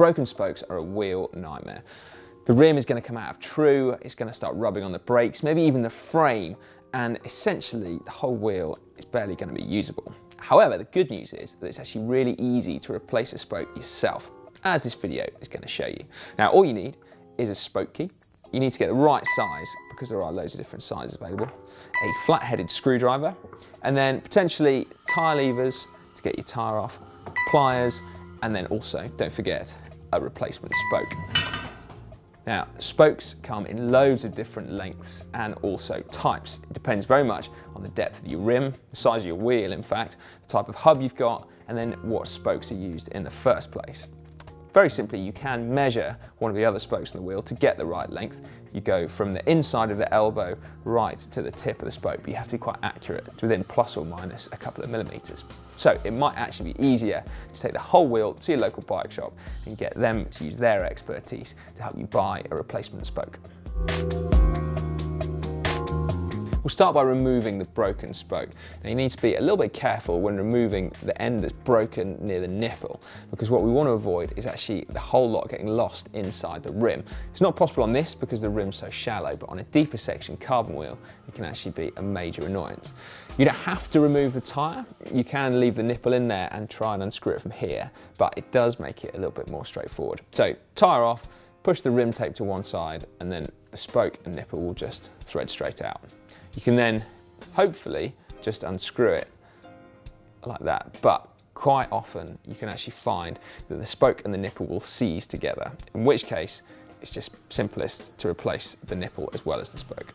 Broken spokes are a wheel nightmare. The rim is going to come out of true, it's going to start rubbing on the brakes, maybe even the frame, and essentially the whole wheel is barely going to be usable. However, the good news is that it's actually really easy to replace a spoke yourself, as this video is going to show you. Now, all you need is a spoke key. You need to get the right size because there are loads of different sizes available. A flat-headed screwdriver, and then potentially tyre levers to get your tyre off, pliers, and then also, don't forget, a replacement spoke. Now, spokes come in loads of different lengths and also types. It depends very much on the depth of your rim, the size of your wheel, in fact, the type of hub you've got, and then what spokes are used in the first place. Very simply, you can measure one of the other spokes on the wheel to get the right length. You go from the inside of the elbow right to the tip of the spoke, but you have to be quite accurate to within plus or minus a couple of millimeters. So it might actually be easier to take the whole wheel to your local bike shop and get them to use their expertise to help you buy a replacement spoke. Start by removing the broken spoke. Now you need to be a little bit careful when removing the end that's broken near the nipple because what we want to avoid is actually the whole lot getting lost inside the rim. It's not possible on this because the rim's so shallow, but on a deeper section carbon wheel, it can actually be a major annoyance. You don't have to remove the tyre. You can leave the nipple in there and try and unscrew it from here, but it does make it a little bit more straightforward. So tyre off, push the rim tape to one side, and then the spoke and nipple will just thread straight out. You can then hopefully just unscrew it like that. But quite often you can actually find that the spoke and the nipple will seize together, in which case it's just simplest to replace the nipple as well as the spoke.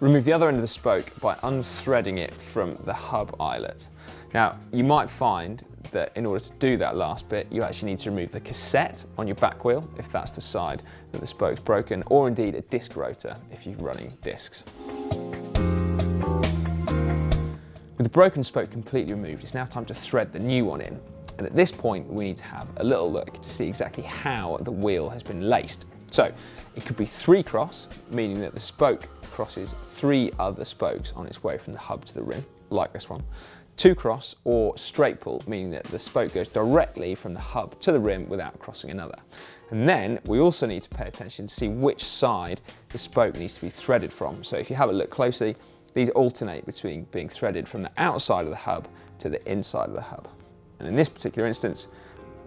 Remove the other end of the spoke by unthreading it from the hub eyelet. Now, you might find that in order to do that last bit, you actually need to remove the cassette on your back wheel, if that's the side that the spoke's broken, or indeed a disc rotor if you're running discs. Broken spoke completely removed, it's now time to thread the new one in. And at this point, we need to have a little look to see exactly how the wheel has been laced. So it could be three cross, meaning that the spoke crosses three other spokes on its way from the hub to the rim, like this one. Two cross or straight pull, meaning that the spoke goes directly from the hub to the rim without crossing another. And then we also need to pay attention to see which side the spoke needs to be threaded from. So if you have a look closely, these alternate between being threaded from the outside of the hub to the inside of the hub. And in this particular instance,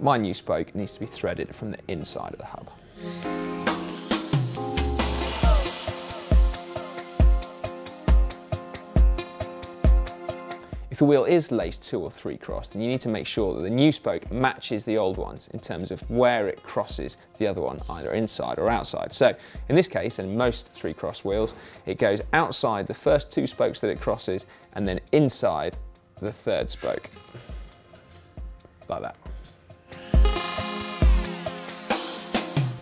my new spoke needs to be threaded from the inside of the hub. If the wheel is laced two or three cross, then you need to make sure that the new spoke matches the old ones in terms of where it crosses the other one, either inside or outside. So in this case, and most three cross wheels, it goes outside the first two spokes that it crosses and then inside the third spoke, like that.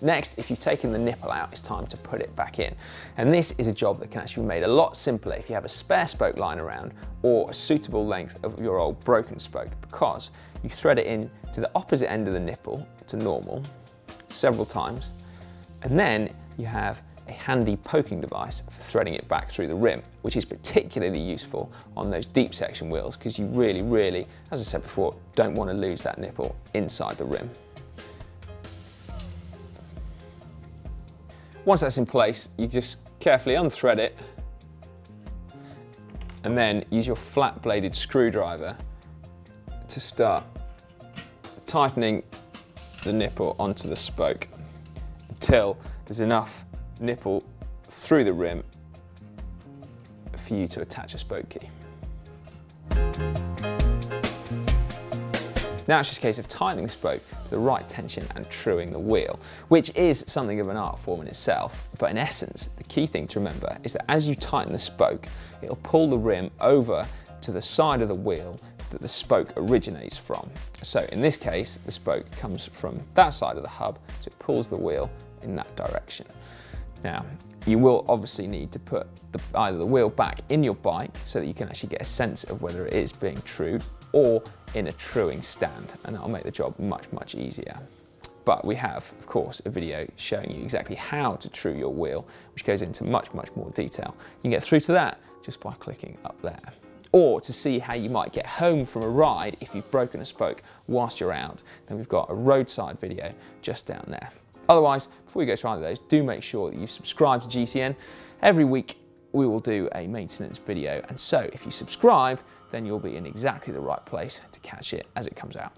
Next, if you've taken the nipple out, it's time to put it back in. And this is a job that can actually be made a lot simpler if you have a spare spoke lying around or a suitable length of your old broken spoke because you thread it in to the opposite end of the nipple to normal several times and then you have a handy poking device for threading it back through the rim, which is particularly useful on those deep section wheels because you really, really, as I said before, don't want to lose that nipple inside the rim. Once that's in place, you just carefully unthread it and then use your flat bladed screwdriver to start tightening the nipple onto the spoke until there's enough nipple through the rim for you to attach a spoke key. Now it's just a case of tightening the spoke to the right tension and truing the wheel, which is something of an art form in itself. But in essence, the key thing to remember is that as you tighten the spoke, it'll pull the rim over to the side of the wheel that the spoke originates from. So in this case, the spoke comes from that side of the hub, so it pulls the wheel in that direction. Now, you will obviously need to put the, either the wheel back in your bike so that you can actually get a sense of whether it is being true or in a truing stand and that'll make the job much, much easier. But we have, of course, a video showing you exactly how to true your wheel, which goes into much, much more detail. You can get through to that just by clicking up there. or to see how you might get home from a ride if you've broken a spoke whilst you're out, then we've got a roadside video just down there. Otherwise, before you go to either of those, do make sure that you subscribe to GCN. Every week we will do a maintenance video, and so if you subscribe, then you'll be in exactly the right place to catch it as it comes out.